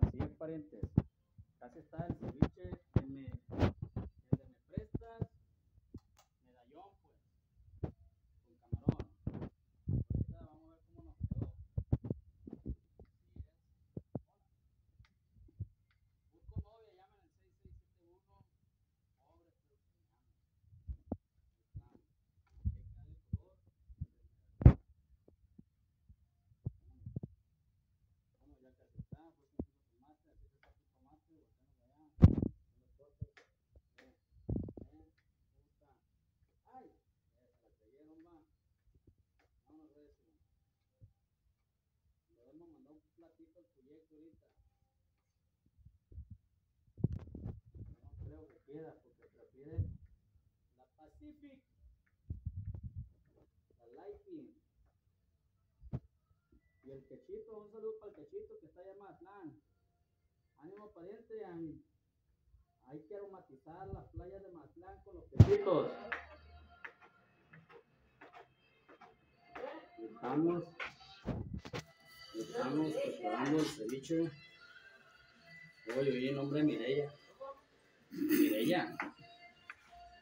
Así es, parientes. Casi está el ceviche que me, que me prestas. Medallón, pues. Con camarón. Ahorita vamos a ver cómo nos quedó. Así es. Hola. Busco novia, llamen al 6671. Pobre, pero que llamen. Ahí está. Checa el color. Bueno, ya casi está, pues un kilo de tomate, así que saca el tomate, volteamos allá, los cortes, eh, eh, puta, ay, eh, se la creyeron, va, vámonos recio, le hemos platito al proyecto ahorita, no creo que quiera, porque prefiere la Pacific, la Lighting, y el quechito, un saludo para el quechito que está allá en Mazatlán. Ánimo pariente, am- hay que aromatizar las playas de Mazatlán con los quechitos. Estamos, estamos preparando el ceviche. Oye, oye, el nombre de Mireya. Mireya.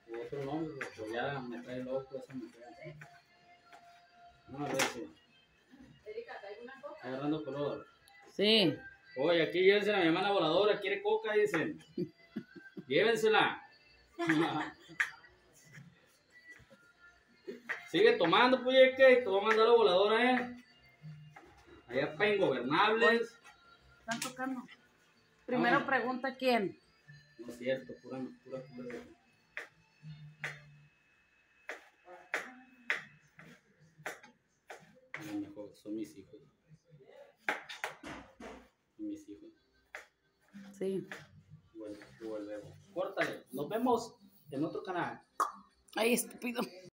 U Otro nombre, pues ya me trae loco esa mujer. Vamos a ver si. Está agarrando color. Sí. Oye, aquí llévensela a mi hermana voladora, quiere coca, dicen. Llévensela. Sigue tomando, puyeque, y te voy a mandar la voladora, eh. Allá para ingobernables. Están tocando. Primero Ah. pregunta quién. No es cierto, pura, pura, pura. Mejor son mis hijos. Mis hijos. Sí. Vuelve, volvemos. Córtale. Nos vemos en otro canal. Ay, estúpido.